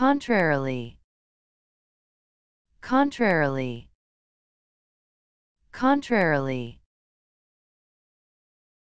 contrarily. Contrarily. Contrarily.